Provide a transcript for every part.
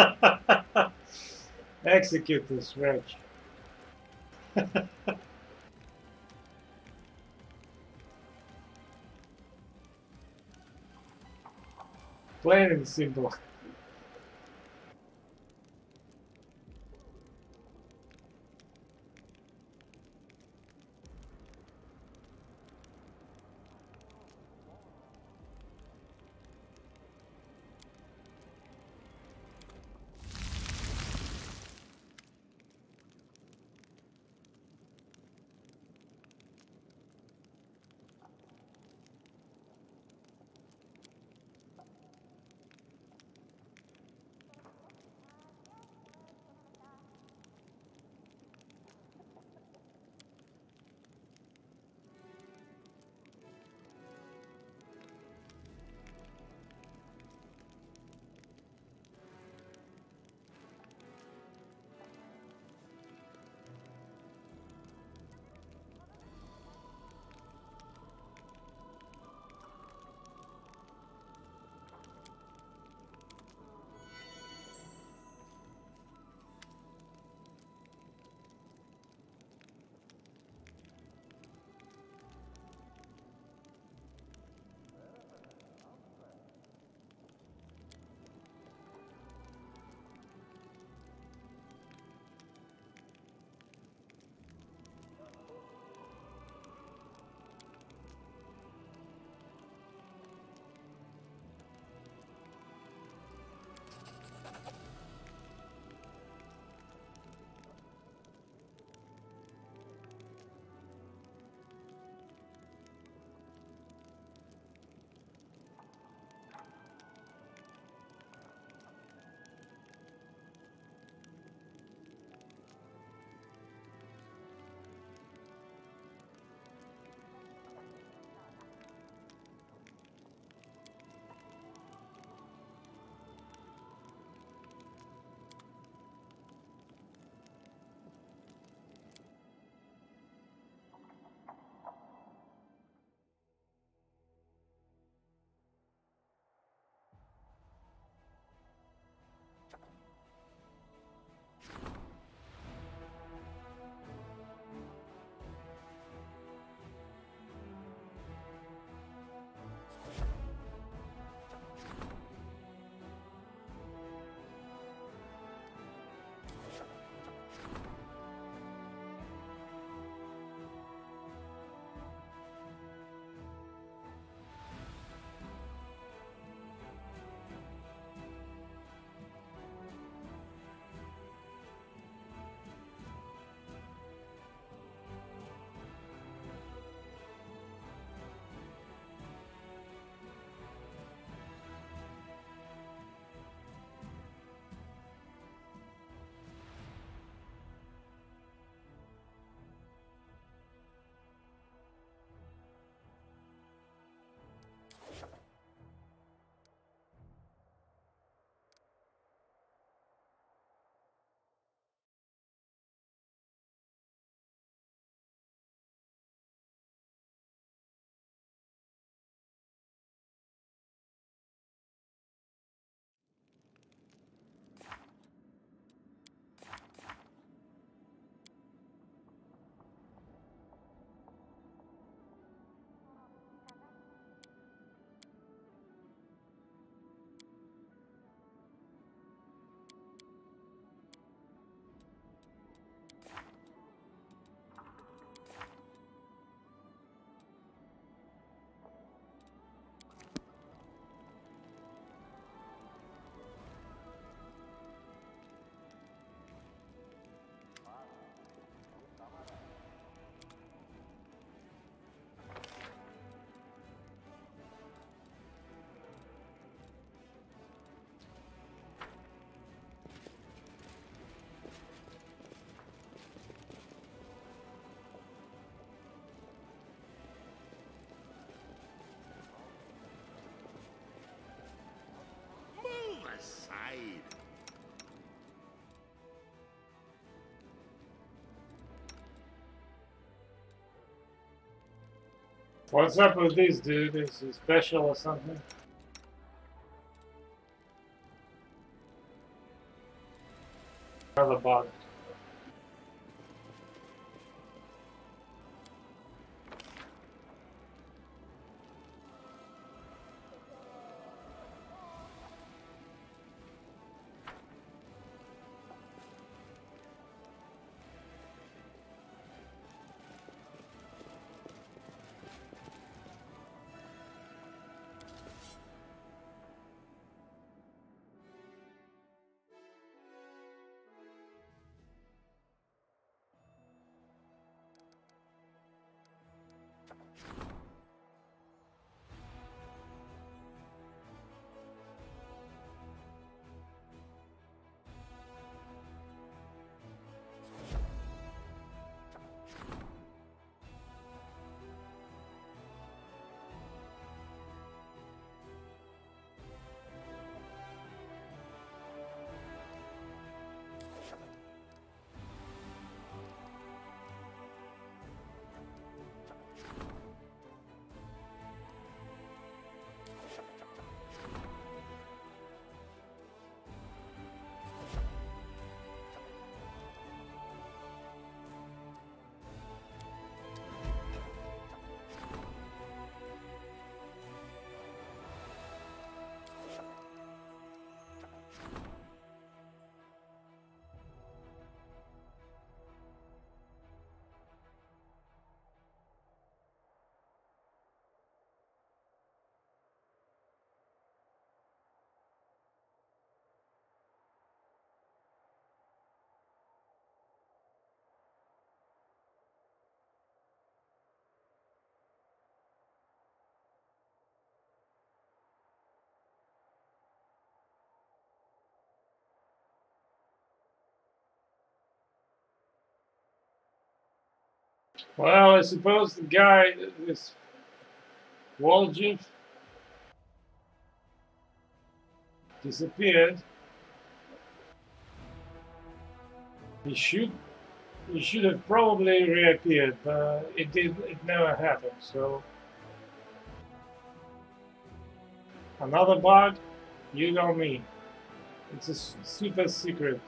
Execute this wretch. Plain and simple. What's up with this dude? Is he special or something? Another bug. Well, I suppose the guy, this Waljev, disappeared. He should, he should have probably reappeared, but it did, it never happened. So another bug, you know me. It's a super secret.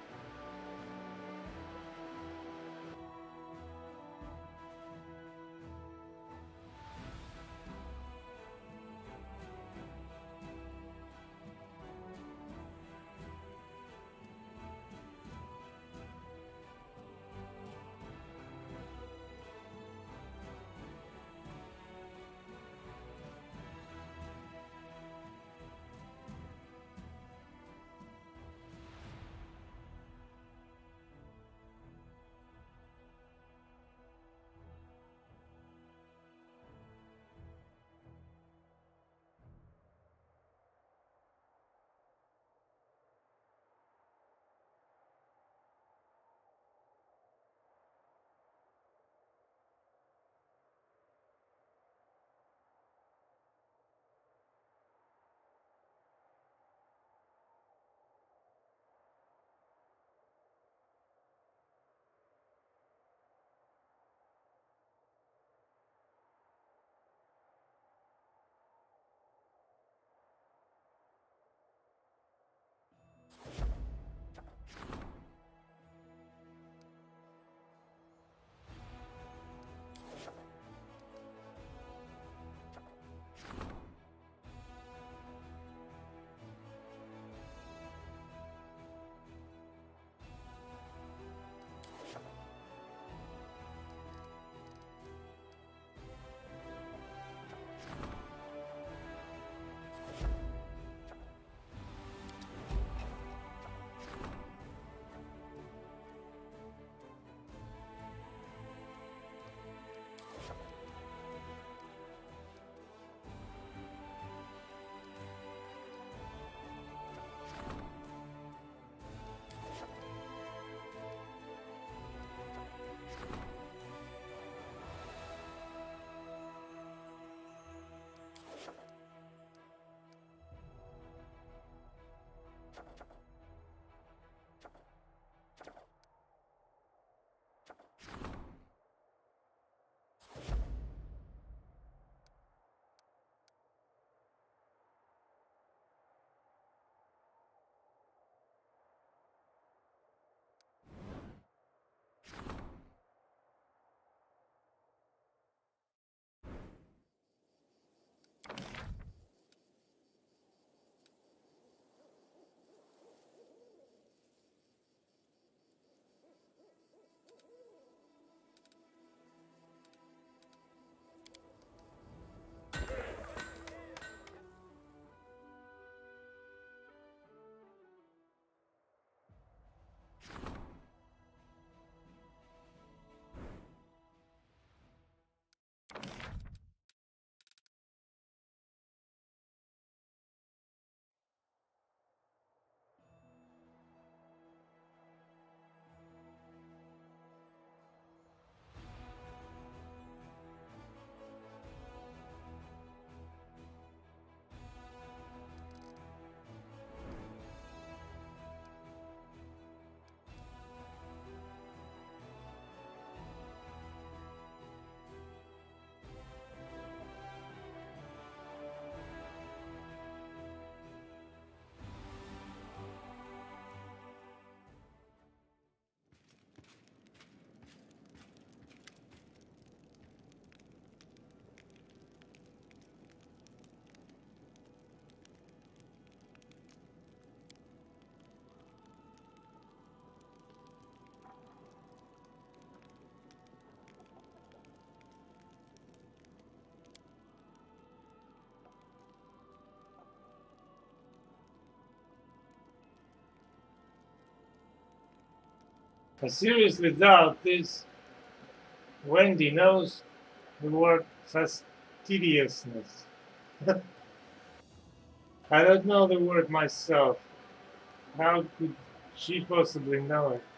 I seriously doubt this Wendy knows the word fastidiousness. I don't know the word myself. How could she possibly know it?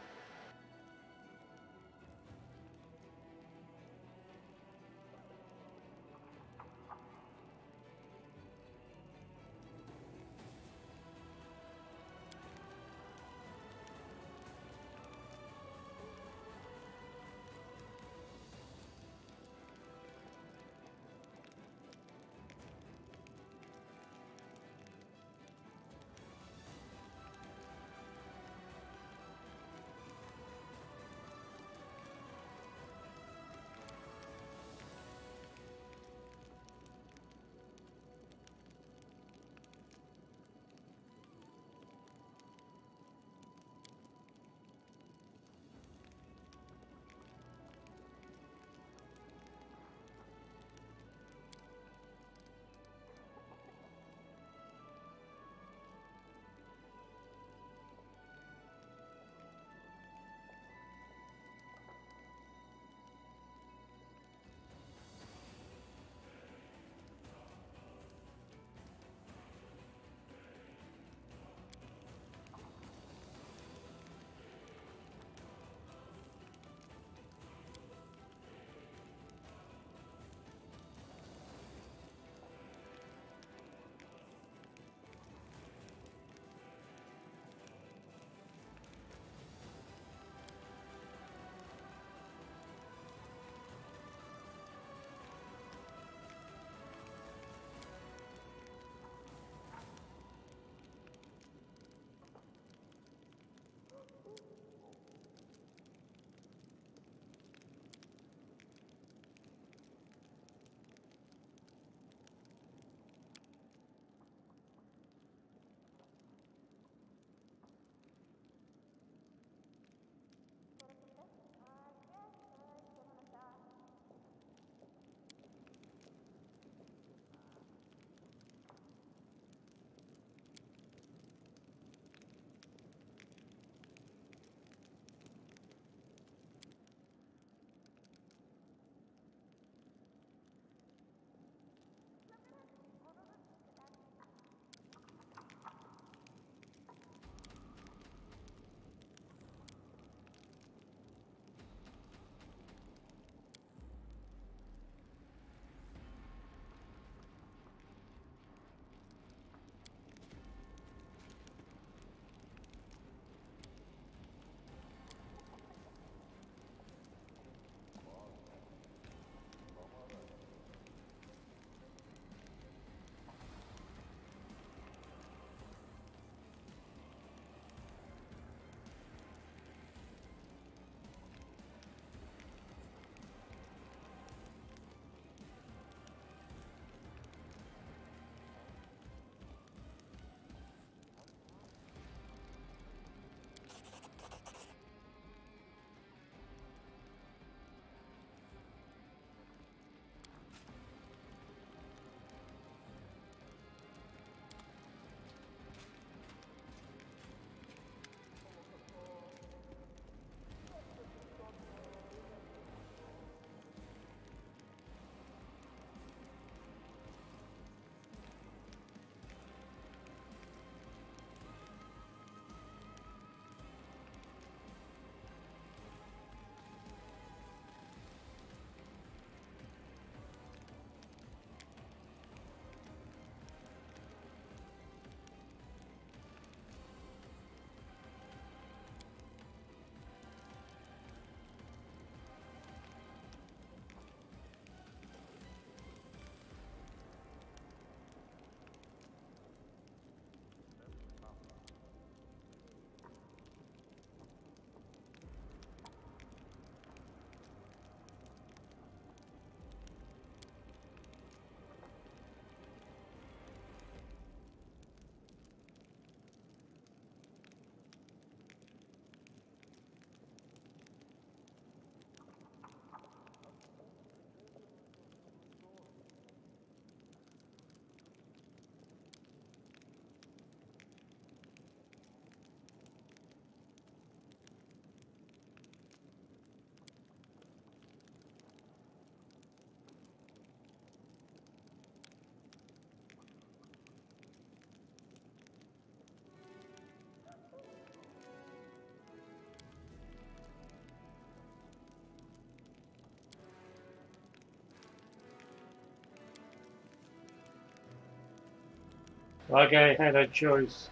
Like I had a choice.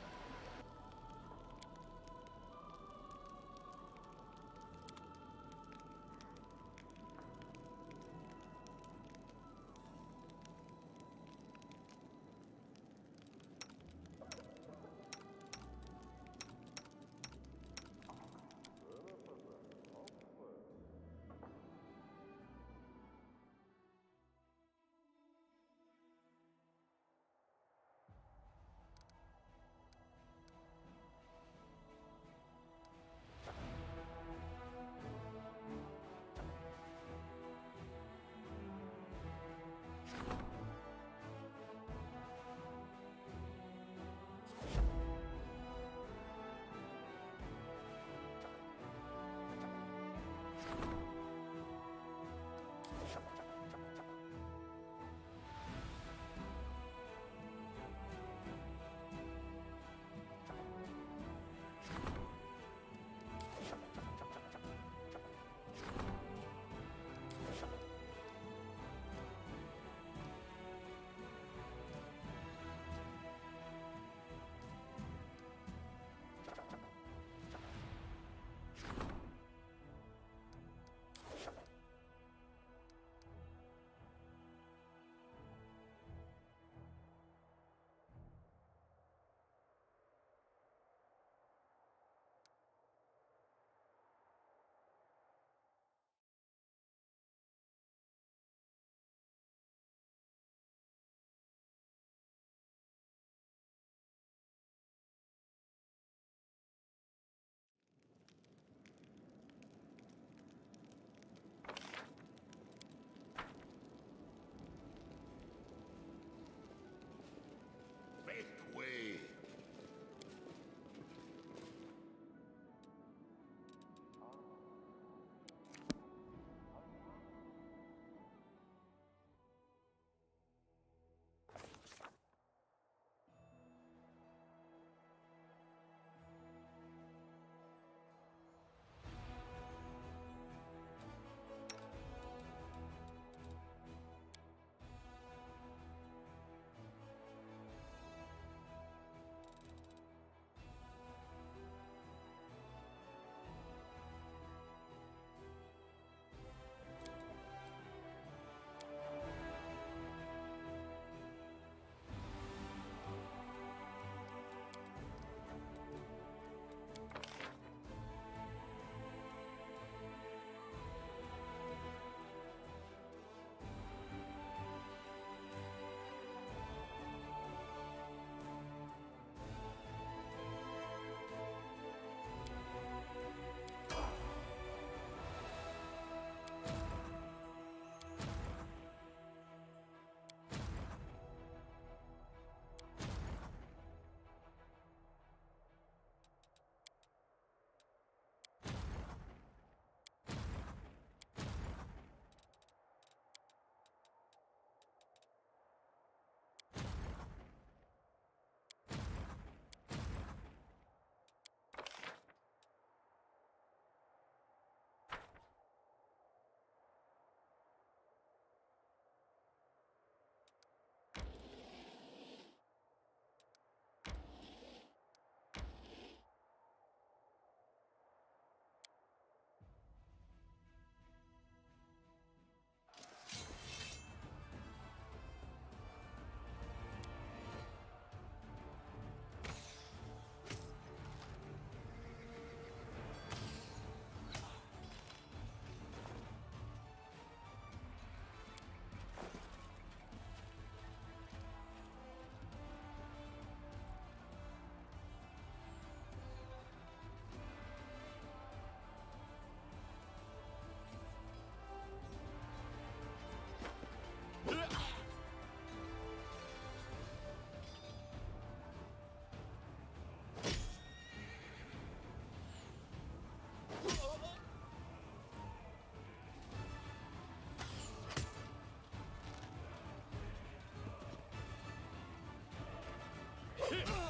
Hit!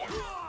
Yeah!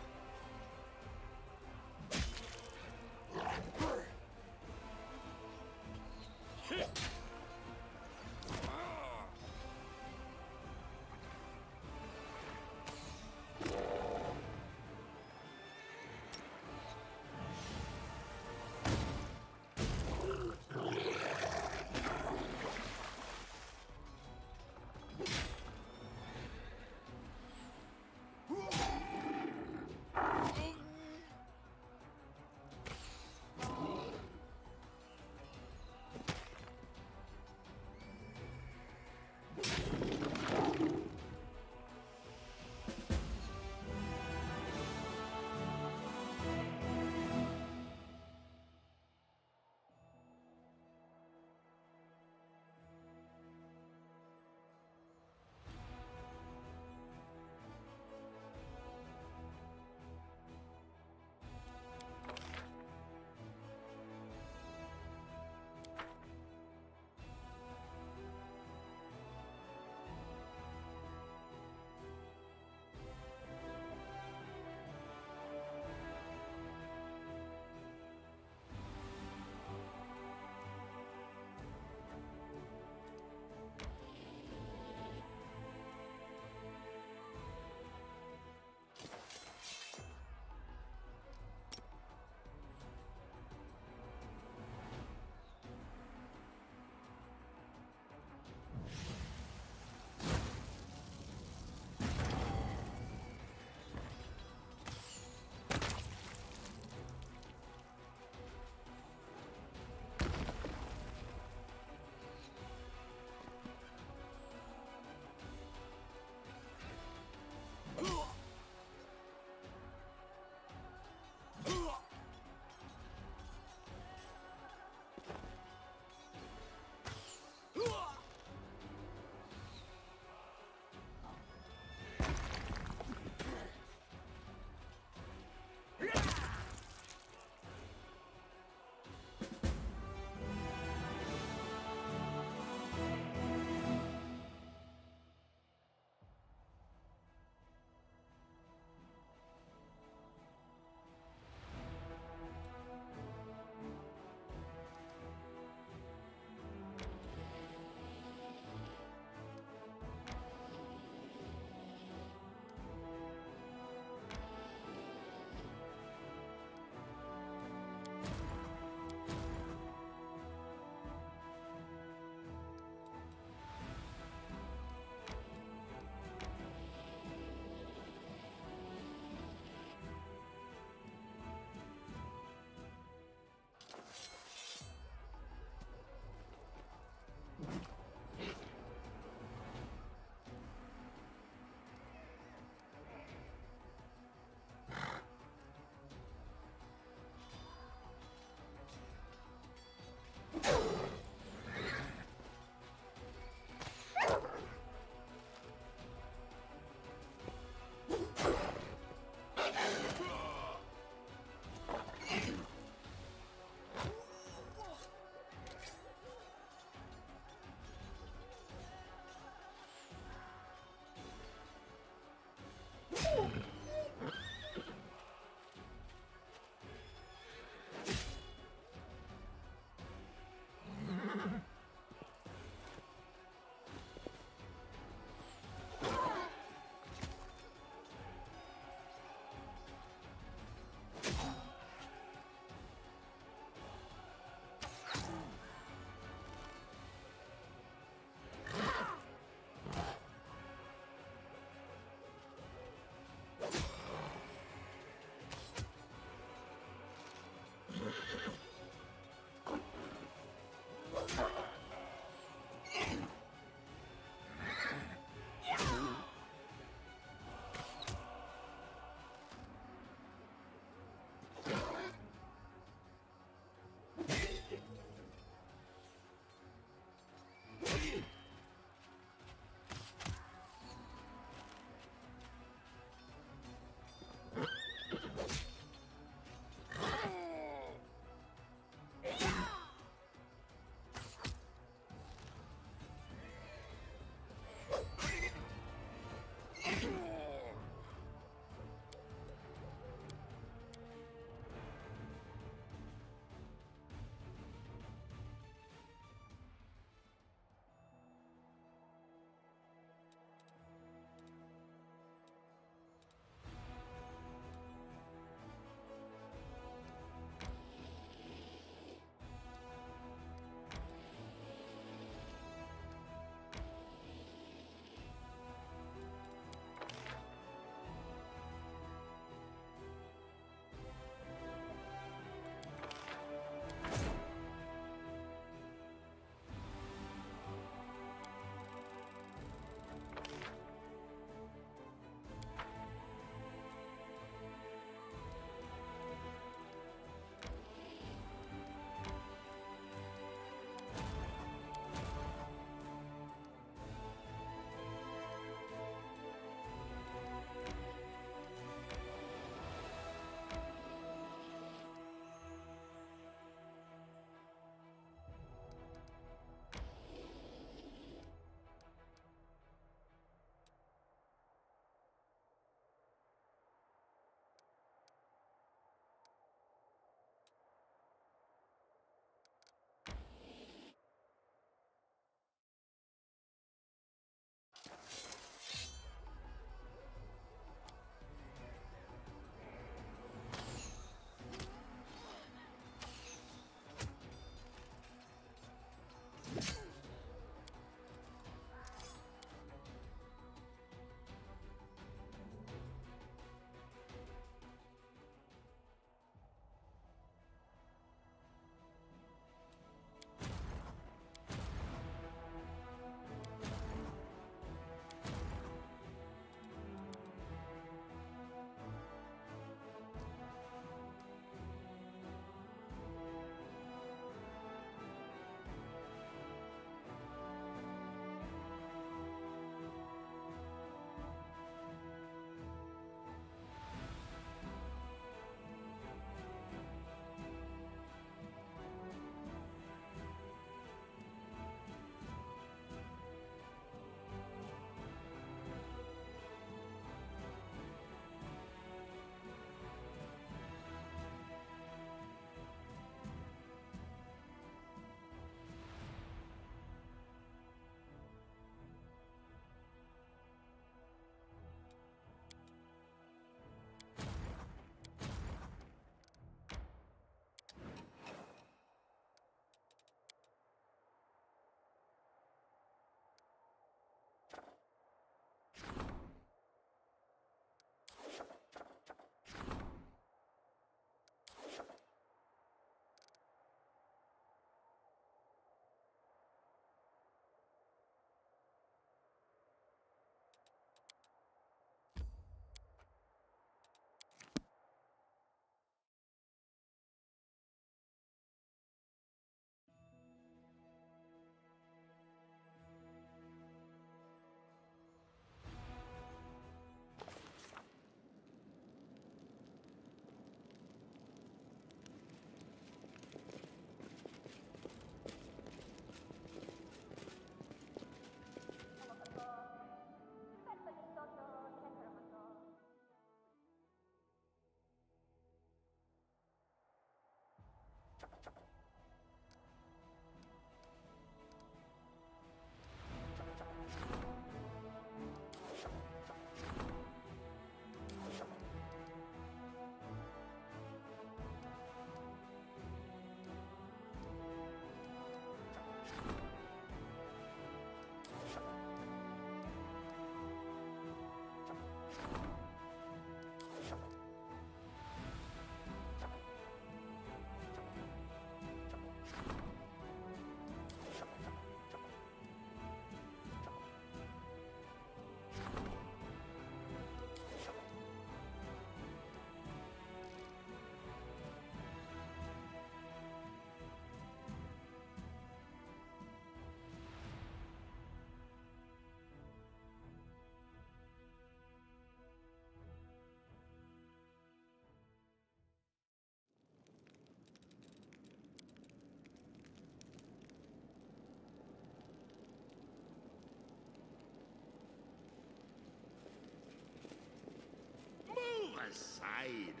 Side.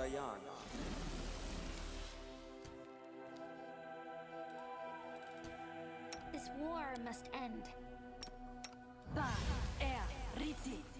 Ona This war must end. Ba. Er. Ritzi.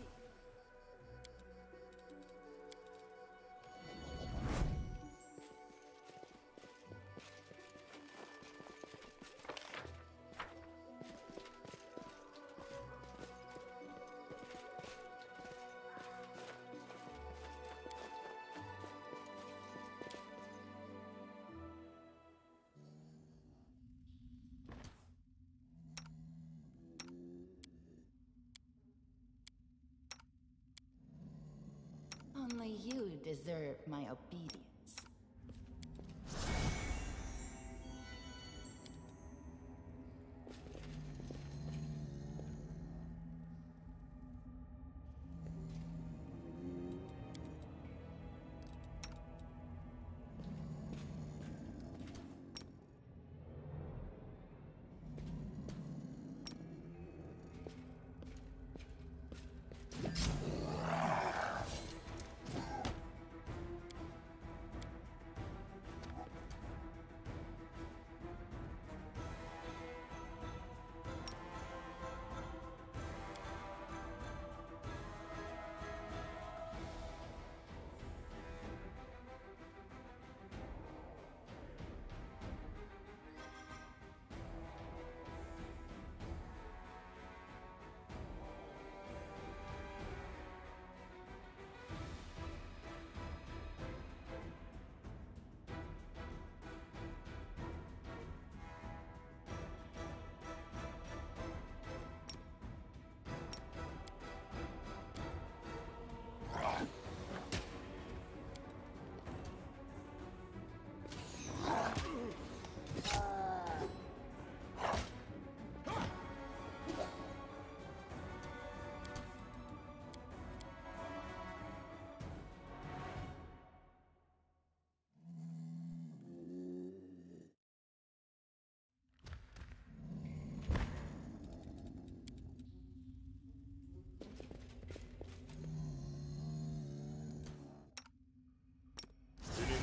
Deserve my obedience.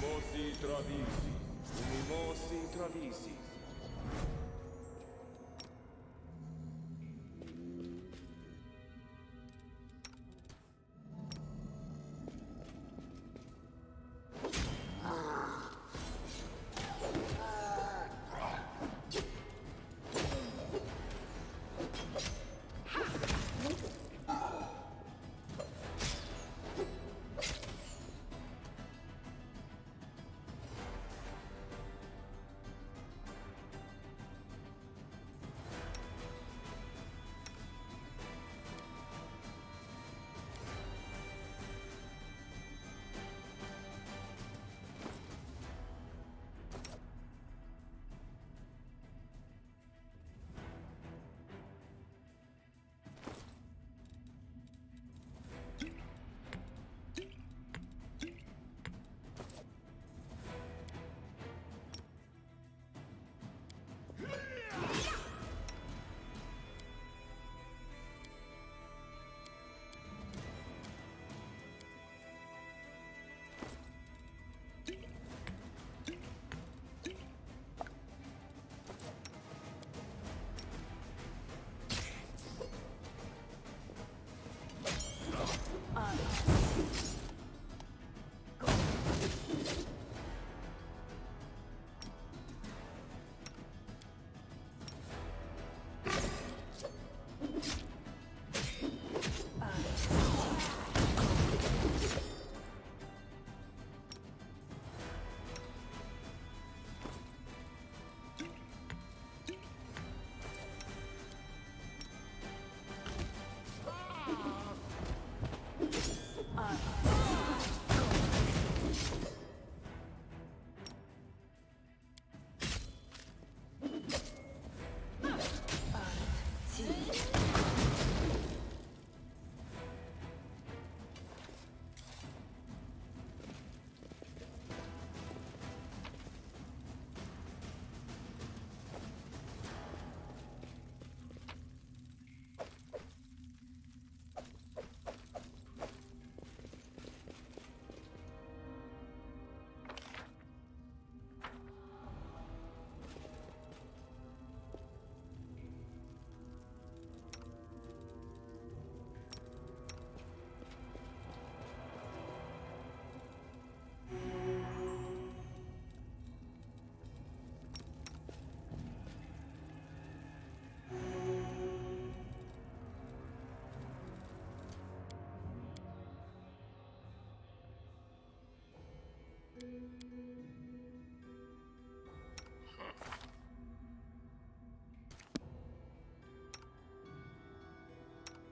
mossi intravisi, i mossi intravisi.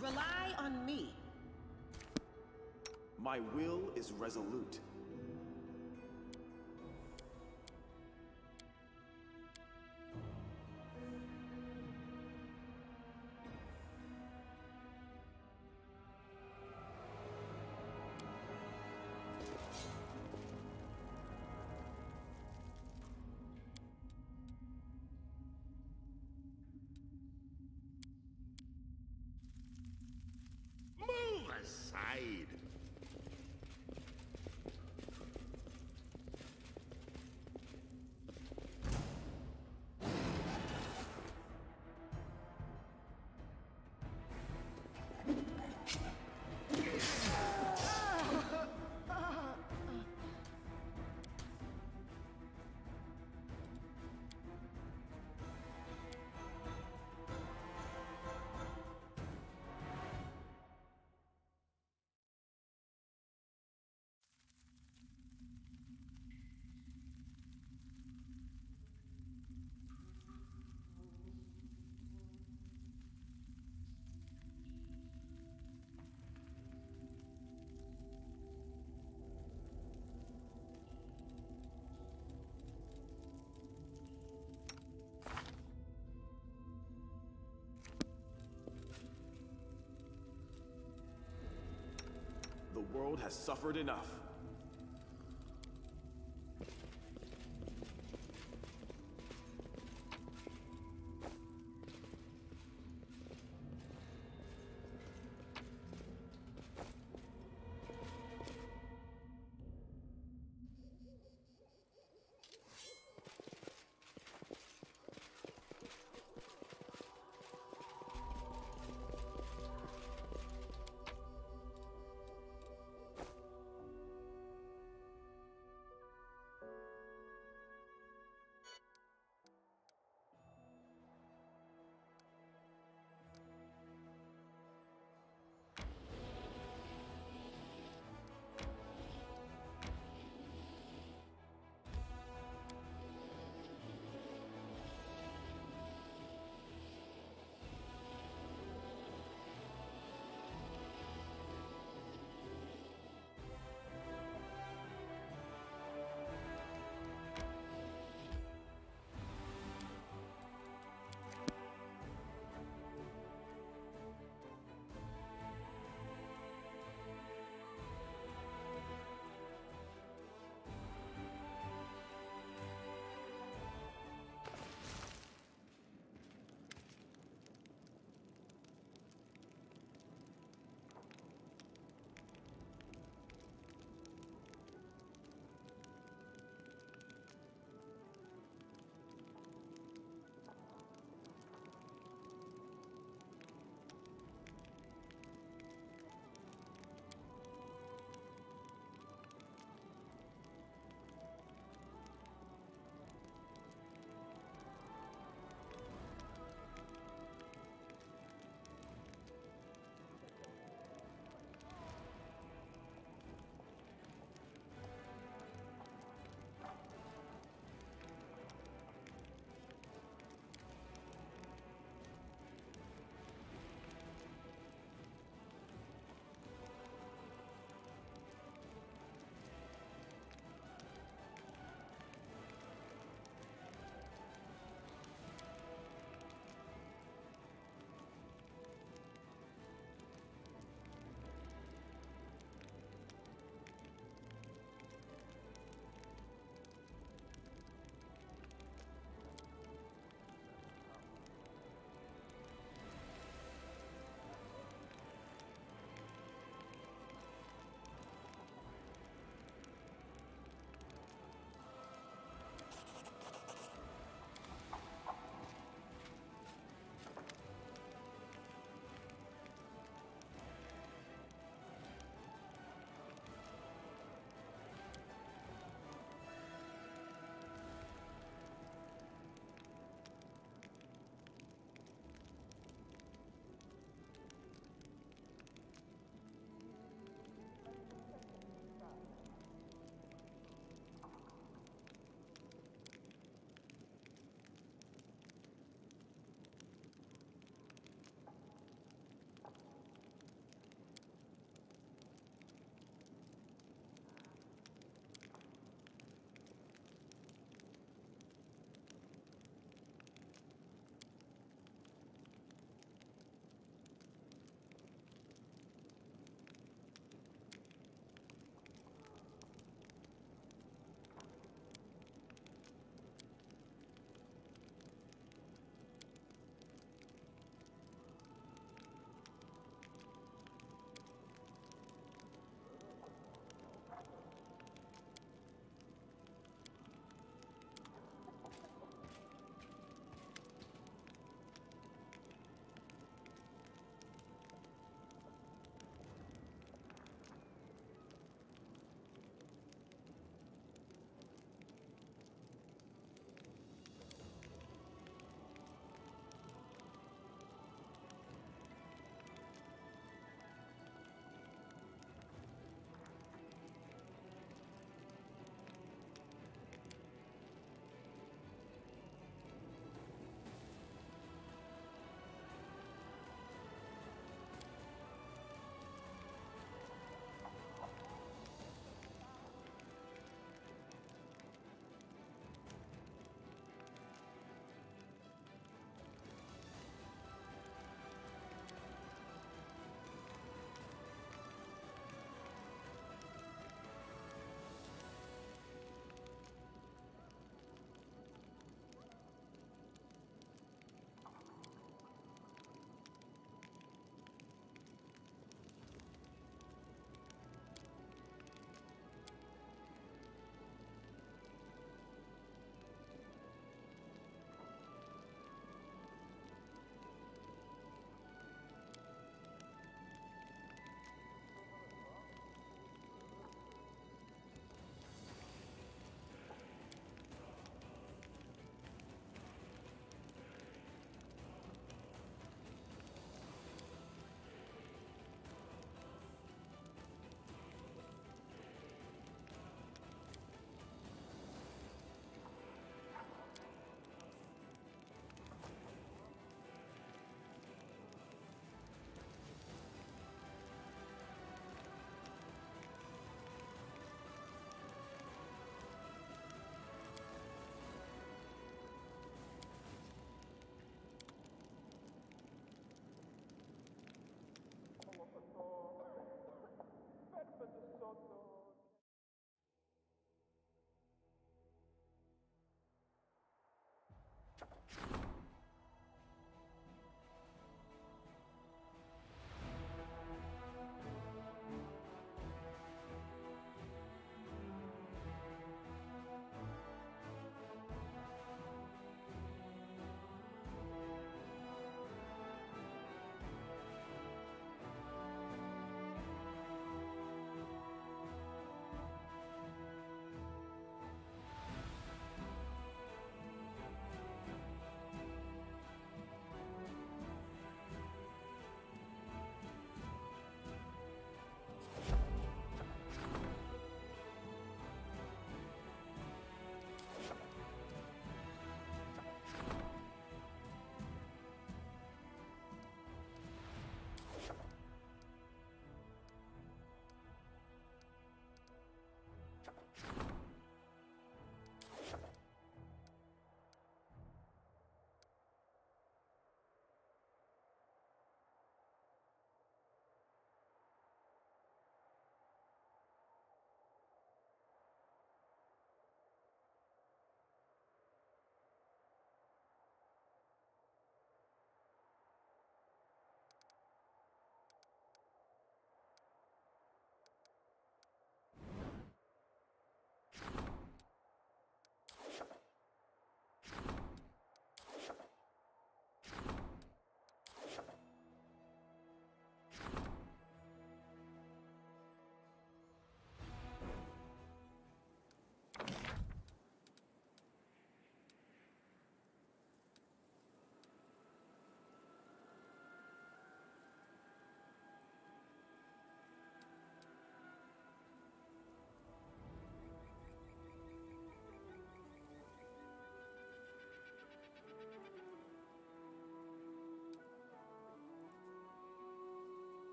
Rely on me. My will is resolute. World has suffered enough.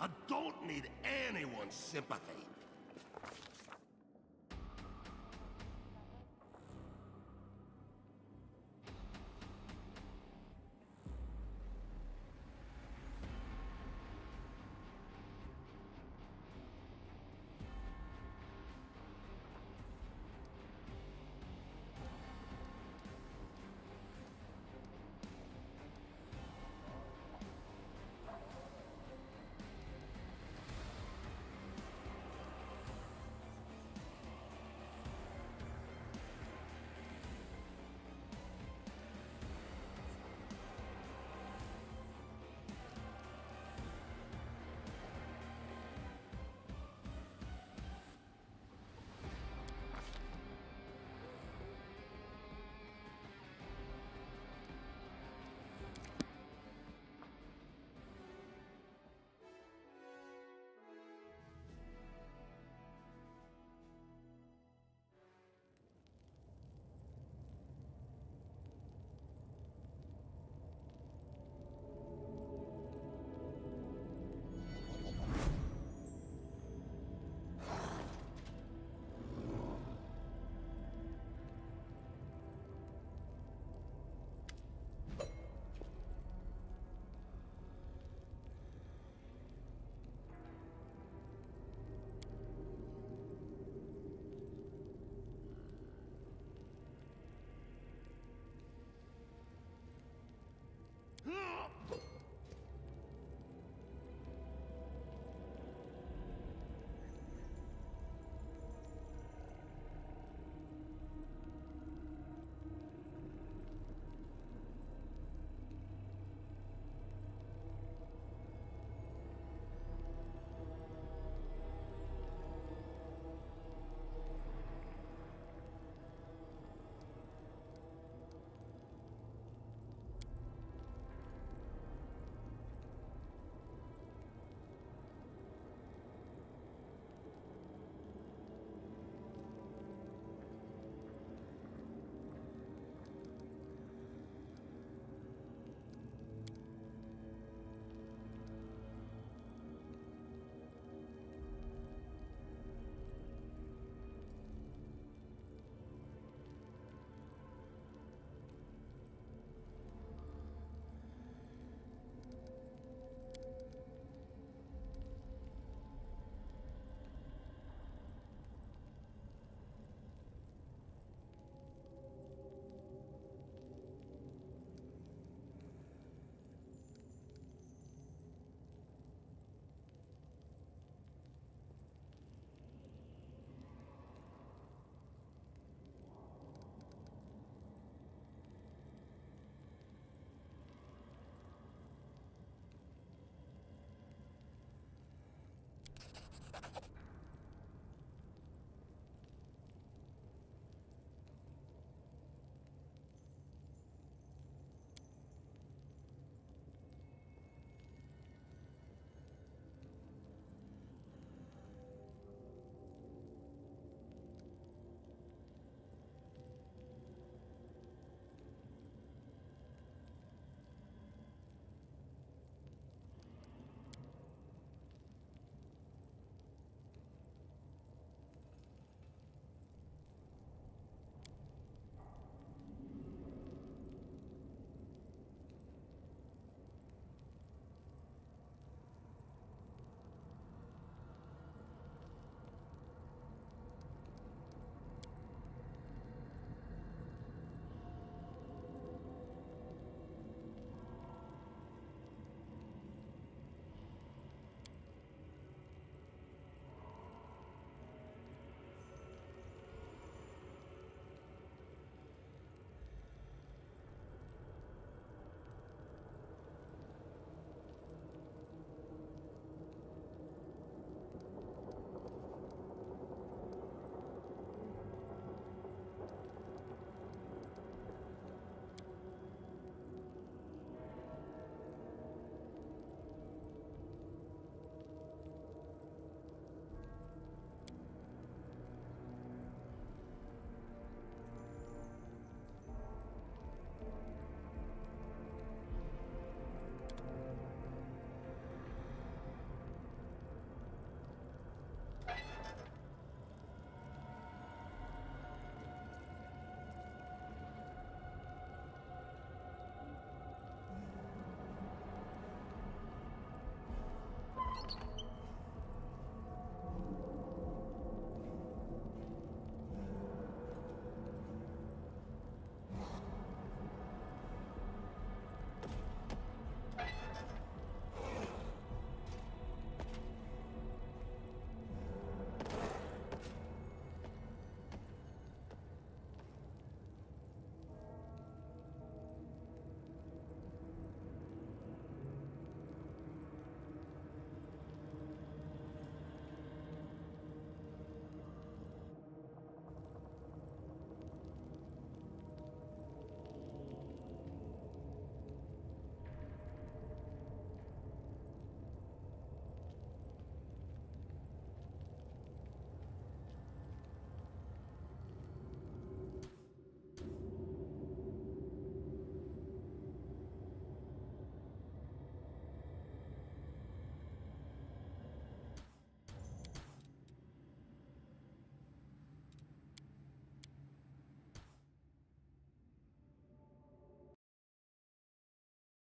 I don't need anyone's sympathy.